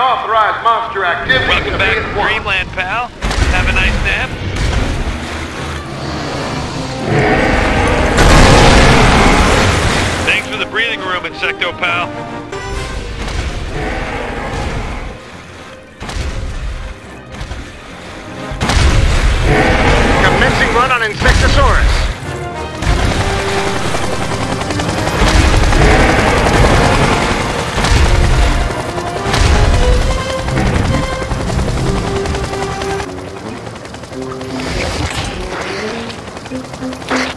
unauthorized monster activity. Welcome back to Dreamland, pal. Have a nice nap. Thanks for the breathing room, Insecto Pal. Commencing run on Insectosaurus.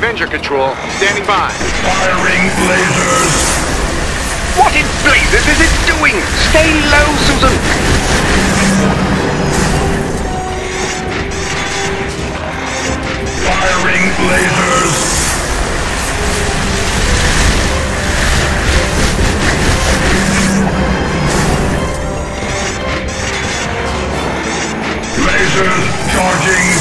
Avenger Control, standing by. Firing lasers! What in blazes is it doing? Stay low, Susan! Firing lasers! Lasers charging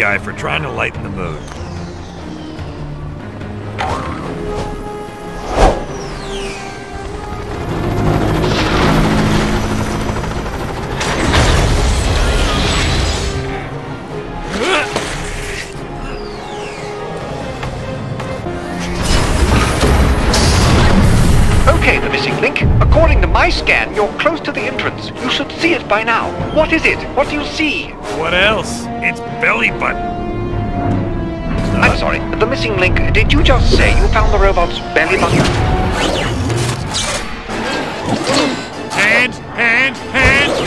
guy for trying to lighten the mood. Okay, the missing link. According to my scan, you're close by now. What is it? What do you see? What else? It's belly button. I'm sorry, the missing link. Did you just say you found the robot's belly button? Hands, hands, hands!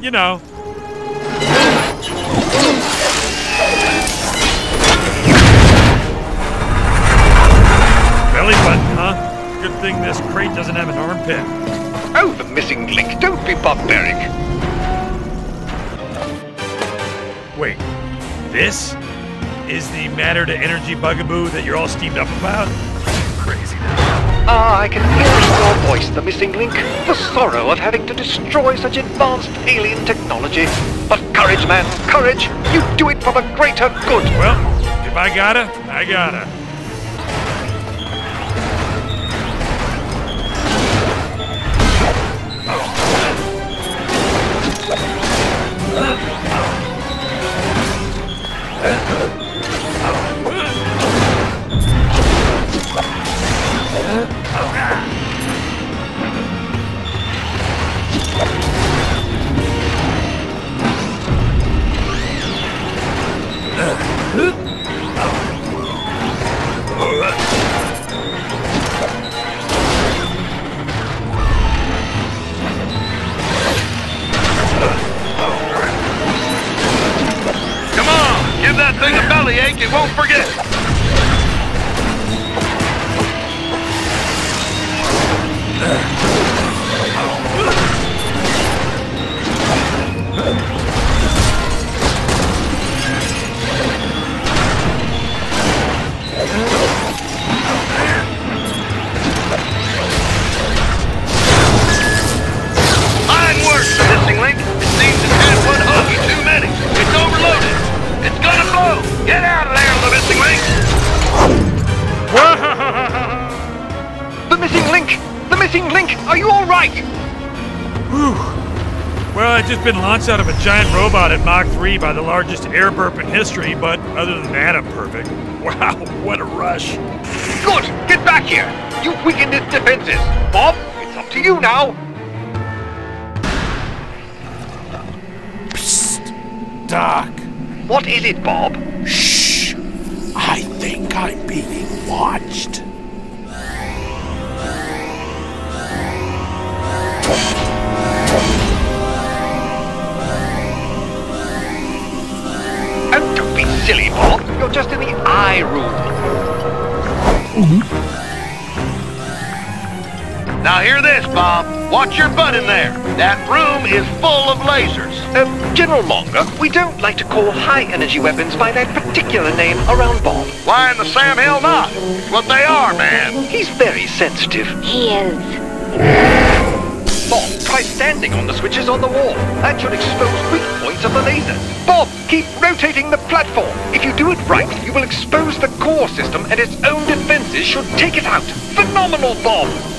You know. Belly button, huh? Good thing this crate doesn't have an armpit. Oh, the missing link. Don't be barbaric. Wait, this is the matter to energy bugaboo that you're all steamed up about? Ah, I can hear in your voice, the missing link. The sorrow of having to destroy such advanced alien technology. But courage, man, courage. You do it for the greater good. Well, if I gotta, I gotta. Just been launched out of a giant robot at Mach 3 by the largest air burp in history, but other than that, I'm perfect. Wow, what a rush. Good! Get back here! You've weakened its defenses! Bob, it's up to you now! Psst! Doc, What is it, Bob? shh. I think I'm being watched. Silly, Bob. You're just in the eye room. Now hear this, Bob. Watch your butt in there. That room is full of lasers. Uh, General Monger, we don't like to call high-energy weapons by that particular name around Bob. Why in the Sam Hill not? It's what they are, man. He's very sensitive. He is. Bob, try standing on the switches on the wall. That should expose weak points of the lasers. Bob, keep rotating the platform. If you do it right, you will expose the core system and its own defenses should take it out. Phenomenal, Bob!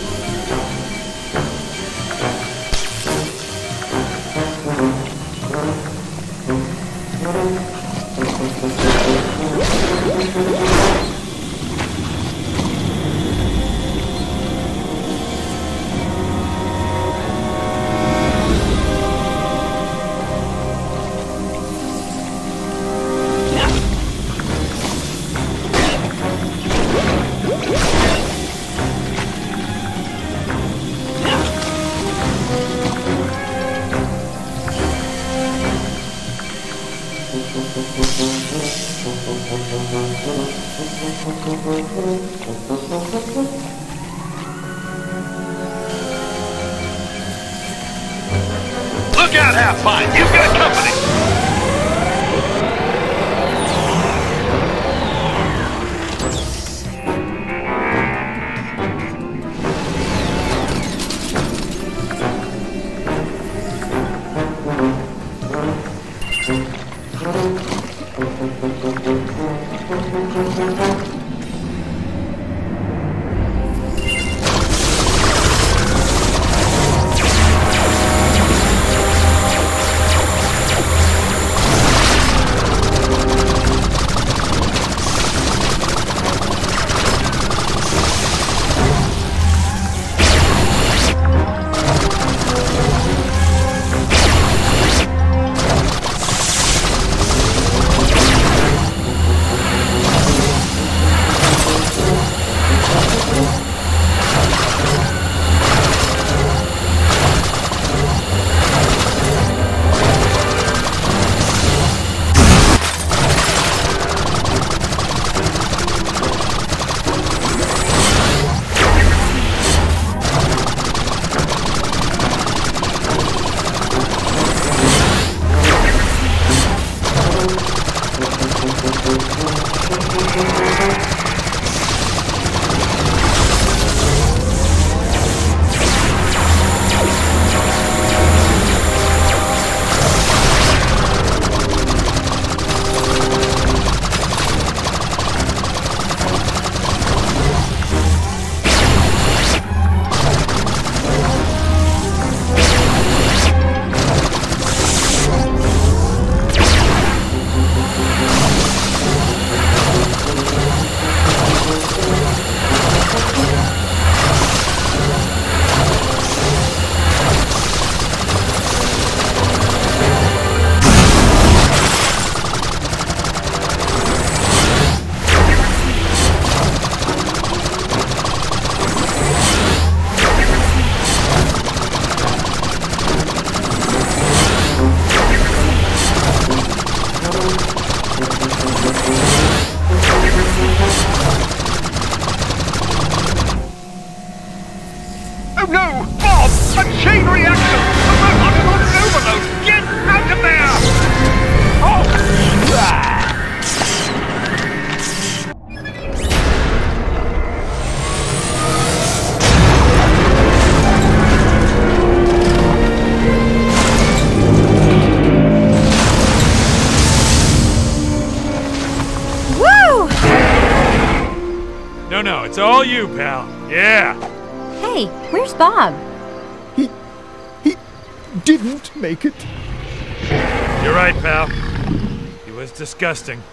Disgusting,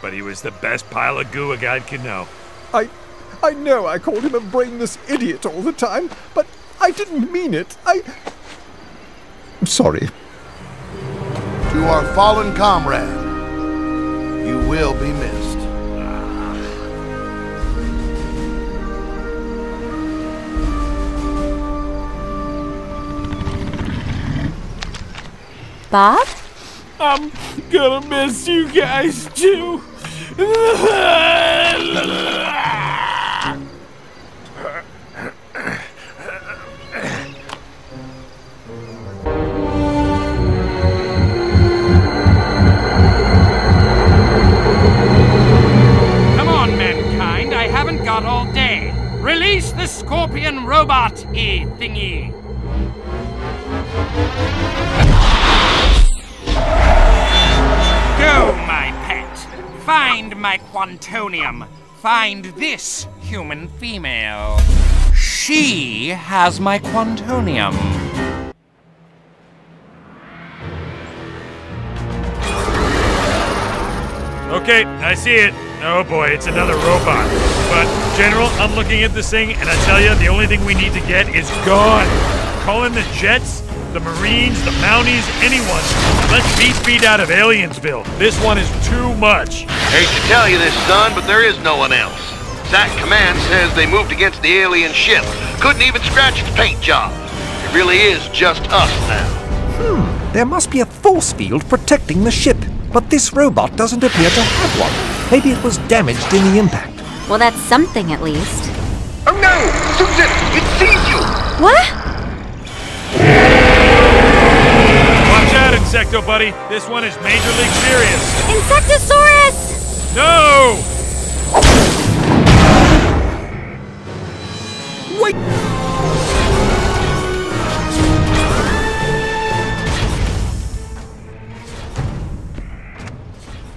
but he was the best pile of goo a guide can know. I, I know I called him a brainless idiot all the time, but I didn't mean it. I. I'm sorry. To our fallen comrade, you will be missed. Bob? I'm gonna miss you guys too. Come on, mankind. I haven't got all day. Release the scorpion robot e thingy. Go, my pet. Find my quantonium. Find this human female. She has my quantonium. Okay, I see it. Oh boy, it's another robot. But, General, I'm looking at this thing, and I tell you, the only thing we need to get is gone. Call in the jets, the Marines, the Mounties, anyone. Let's beat beat out of Aliensville. This one is too much. Hate to tell you this, son, but there is no one else. SAC Command says they moved against the alien ship. Couldn't even scratch its paint job. It really is just us now. Hmm, there must be a force field protecting the ship, but this robot doesn't appear to have one. Maybe it was damaged in the impact. Well, that's something at least. Oh no! Susan! It sees you! What? Insecto Buddy. This one is Major League Serious. Insectosaurus! No! Wait!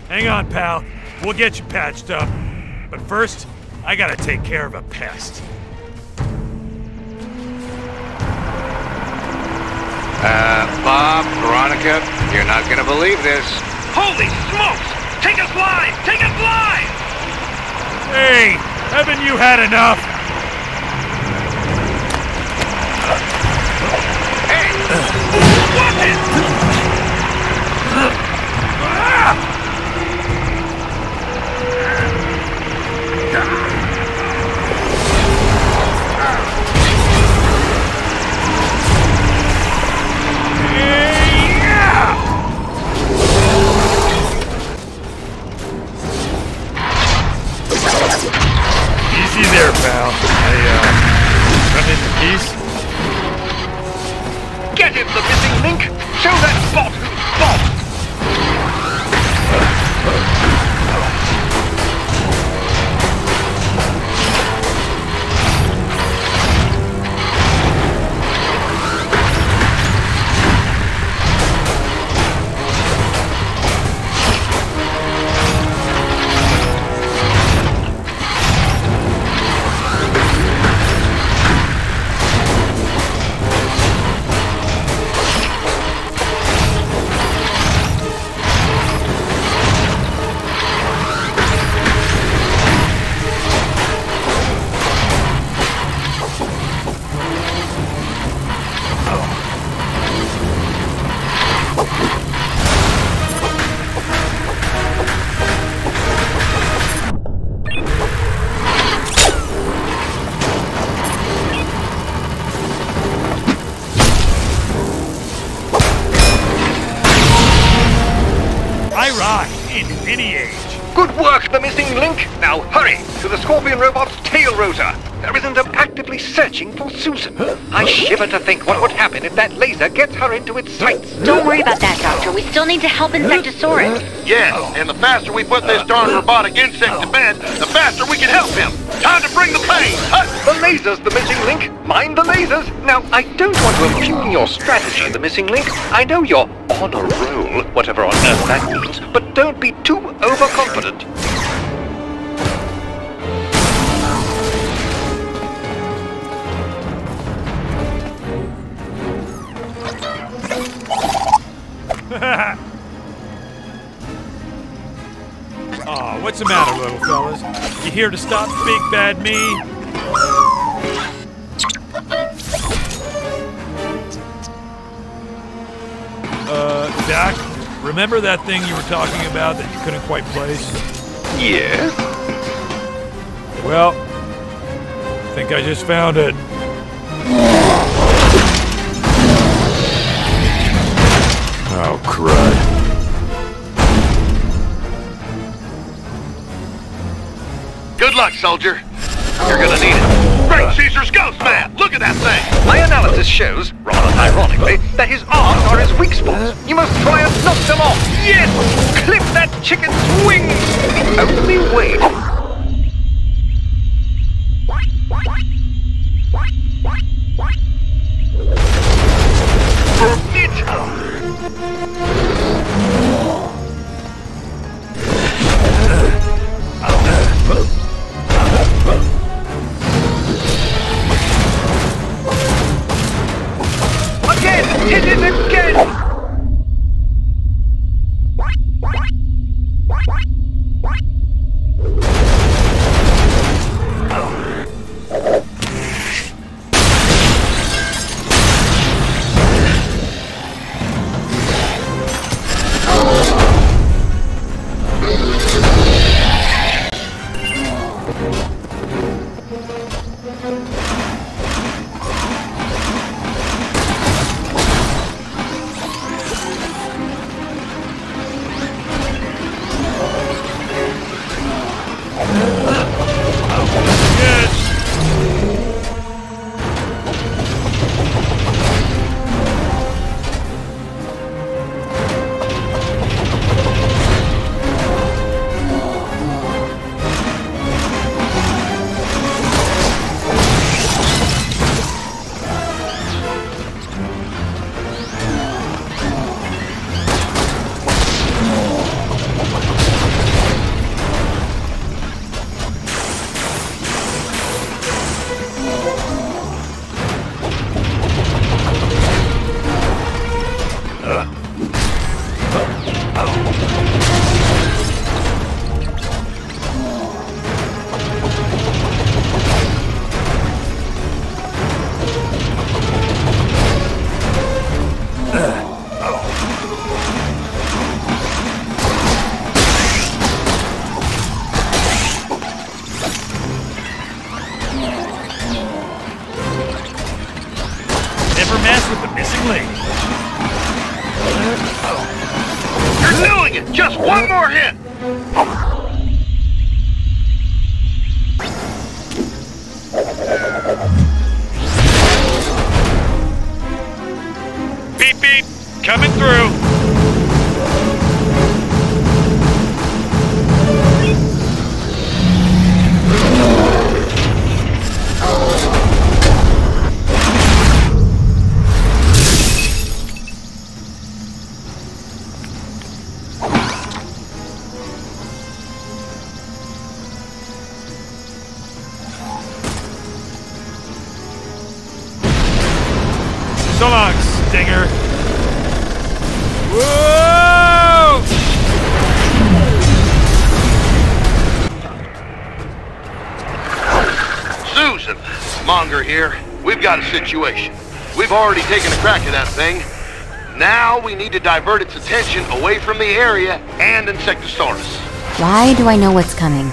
Hang on, pal. We'll get you patched up. But first, I gotta take care of a pest. Uh, Bob, Veronica, you're not gonna believe this. Holy smokes! Take us live! Take us live! Hey, haven't you had enough? Watch it! Easy there, pal. I, uh, run into peace? Get him, the missing link! Show that bot who's boss! I to think what would happen if that laser gets her into its sights. Don't worry about that, Doctor. We still need to help Insectosaurus. Yes, and the faster we put this darn robotic insect to bed, the faster we can help him. Time to bring the pain. Huh? The laser's the missing link. Mind the lasers. Now, I don't want to impugn your strategy, the missing link. I know you're on a roll, whatever on earth that means, but don't be too overconfident. Aw, what's the matter, little fellas? You here to stop Big Bad Me? Uh, Doc, remember that thing you were talking about that you couldn't quite place? Yeah? Well, I think I just found it. Soldier. You're gonna need it. Great Caesar's ghost man! Look at that thing! My analysis shows, rather ironically, that his arms are his weak spots. You must try and knock them off. Yes! Clip that chicken's wings! The only way situation. We've already taken a crack at that thing. Now we need to divert its attention away from the area and Insectosaurus. Why do I know what's coming?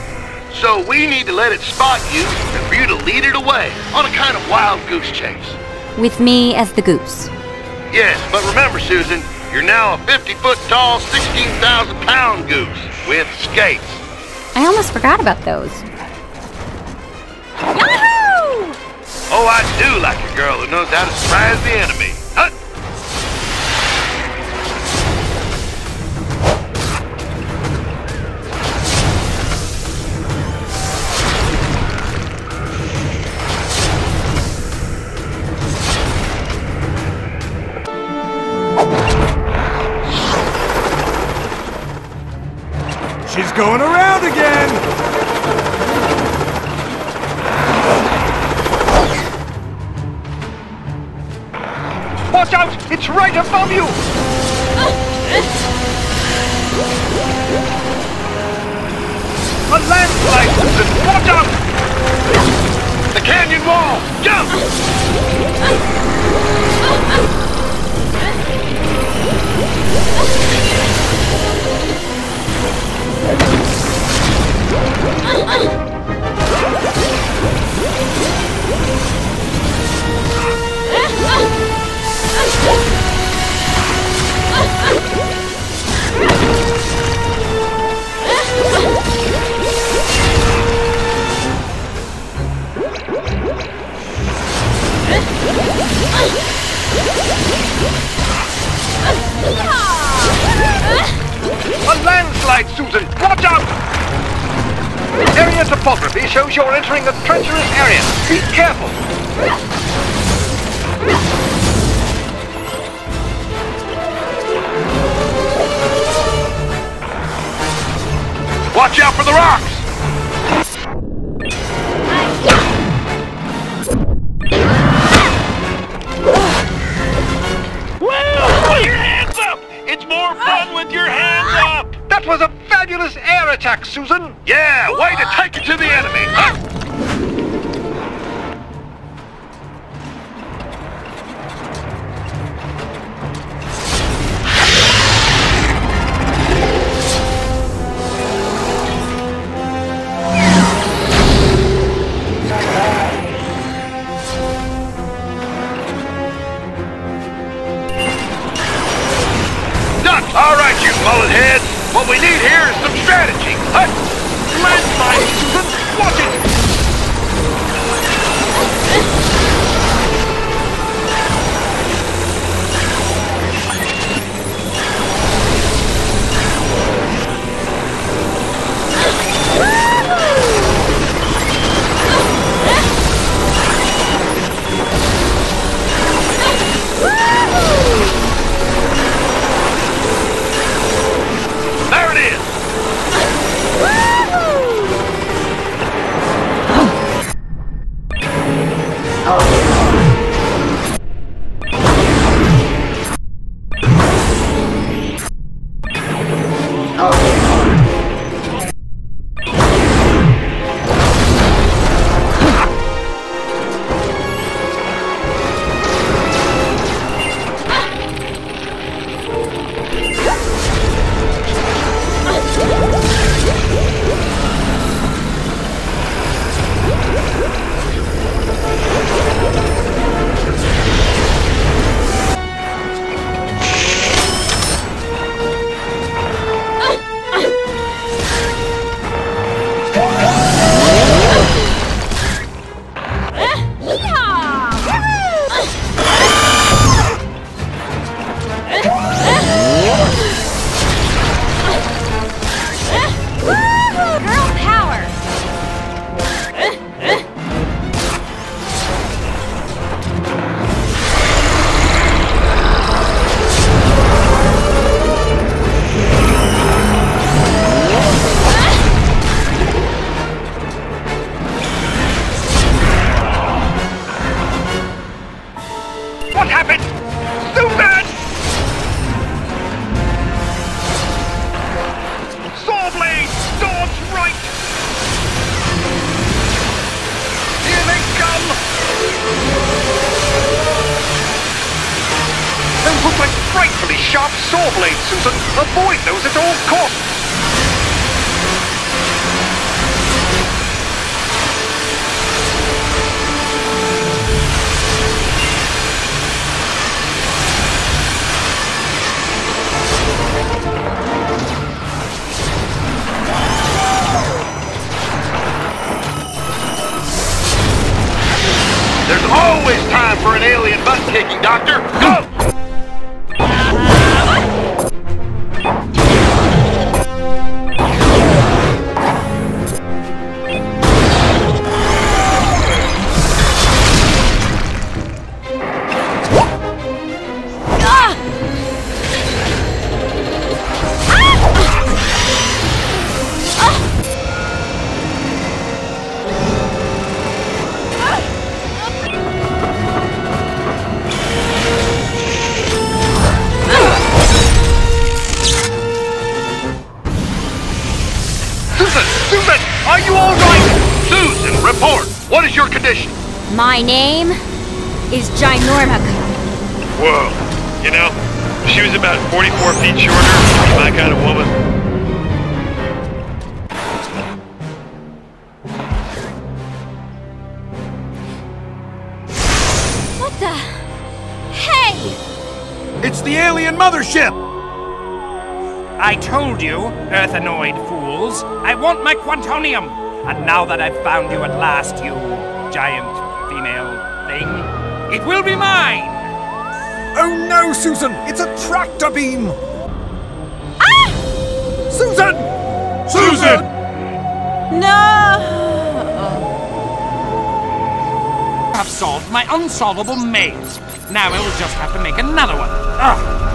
So we need to let it spot you and for you to lead it away on a kind of wild goose chase. With me as the goose. Yes, but remember, Susan, you're now a 50-foot tall, 16,000-pound goose with skates. I almost forgot about those. I do like a girl who knows how to surprise the enemy. Hut! She's going around sharp saw blades, Susan. Avoid those at all costs. There's always time for an alien butt-kicking, Doctor. Go! My name is Ginormica. Whoa. You know, if she was about 44 feet shorter, my kind of woman. What the? Hey! It's the alien mothership! I told you, Earthanoid fools, I want my Quantonium. And now that I've found you at last, you giant female thing, it will be mine! Oh no, Susan! It's a tractor beam! Ah! Susan! Susan! No! I've solved my unsolvable maze. Now I will just have to make another one. Ugh,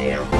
Computer,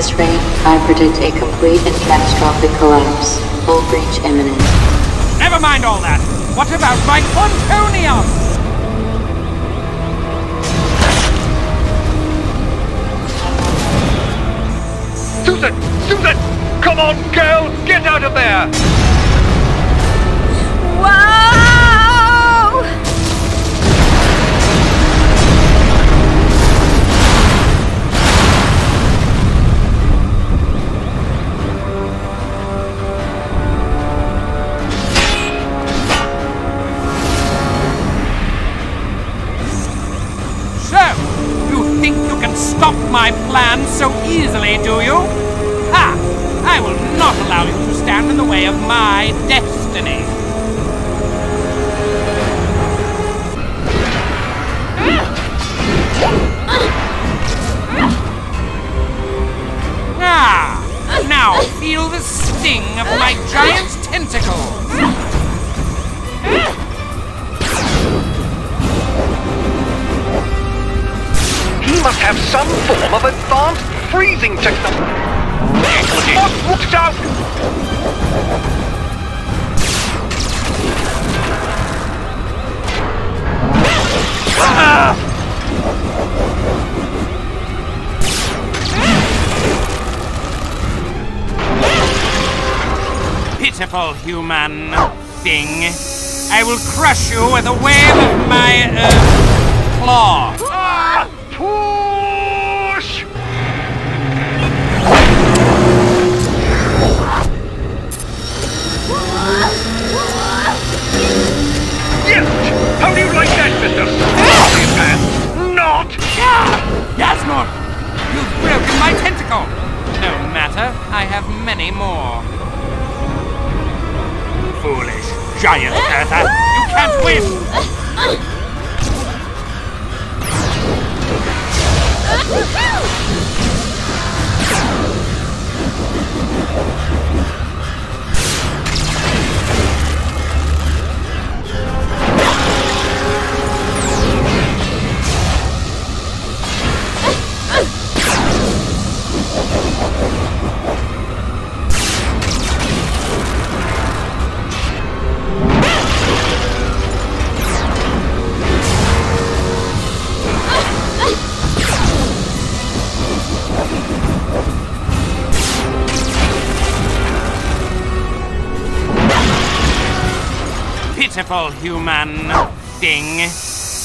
this rate, I predict a complete and catastrophic collapse. Full breach imminent. Never mind all that. What about my Quantonium? Susan! Susan! Come on, girl! Get out of there! My plans so easily, do you? Ha! I will not allow you to stand in the way of my destiny. Ah! Now feel the sting of my giant's tentacles! He must have some form of advanced freezing technology. What? Watch out! Pitiful human thing. I will crush you with a wave of my, uh, claw. Push! Yes! How do you like that, Mr. Smarty? Not! Yasnor! You've broken my tentacle! No matter, I have many more. Foolish giant Earther! You can't win! Human thing.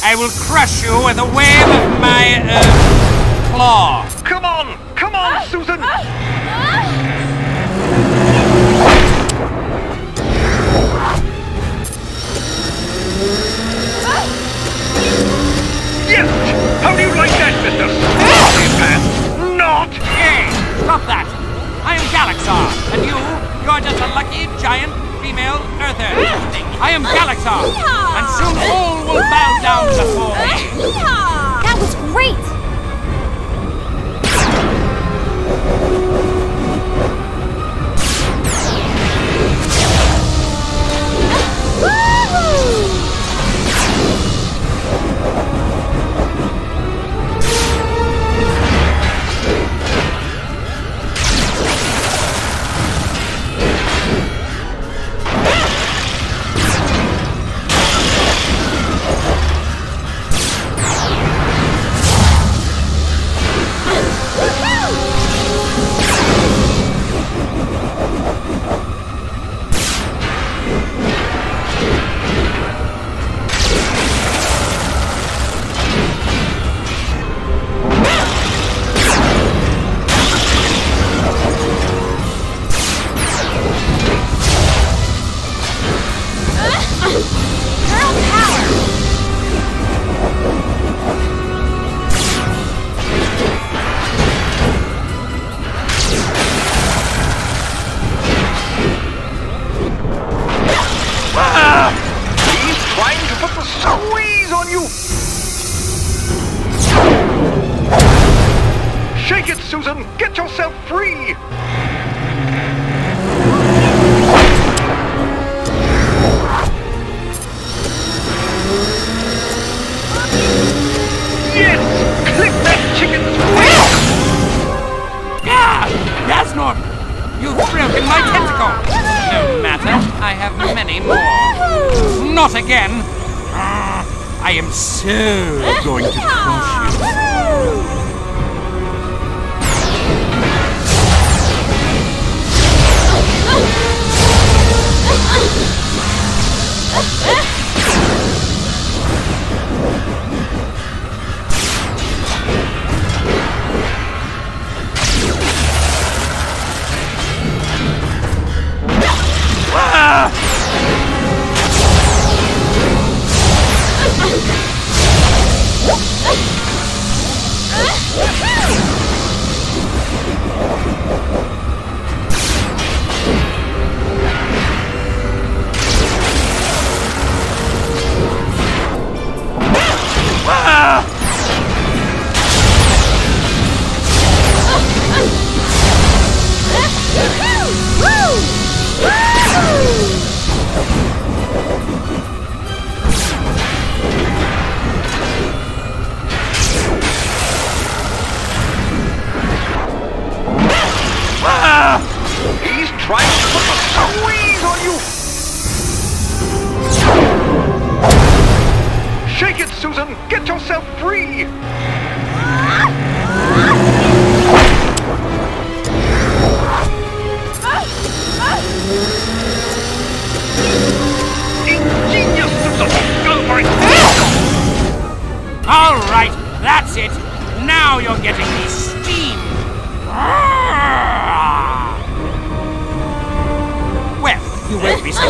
I will crush you with a wave of my, uh, claw. Come on! Come on, Susan! Yes! How do you like that, Pants? Not! Hey, stop that! I am Galaxar, and you, you're just a lucky giant female Earther. I am Galaxar, and soon all will bow down before me. That was great!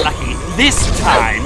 Lucky this time.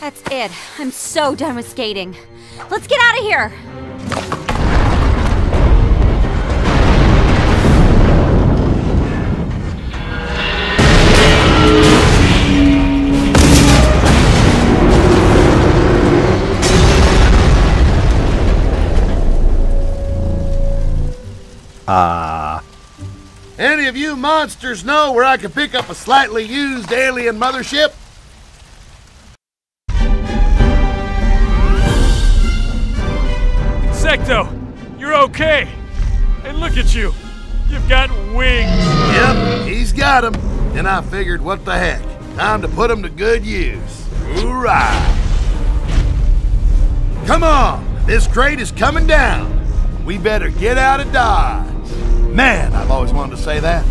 I'm so done with skating. Let's get out of here. Ah. Any of you monsters know where I can pick up a slightly used alien mothership? Insecto, you're okay. And look at you. You've got wings. Yep, he's got 'em. And I figured, what the heck? Time to put 'em to good use. Hoorah! Come on, this crate is coming down. We better get out of Dodge. Man, I've always wanted to say that.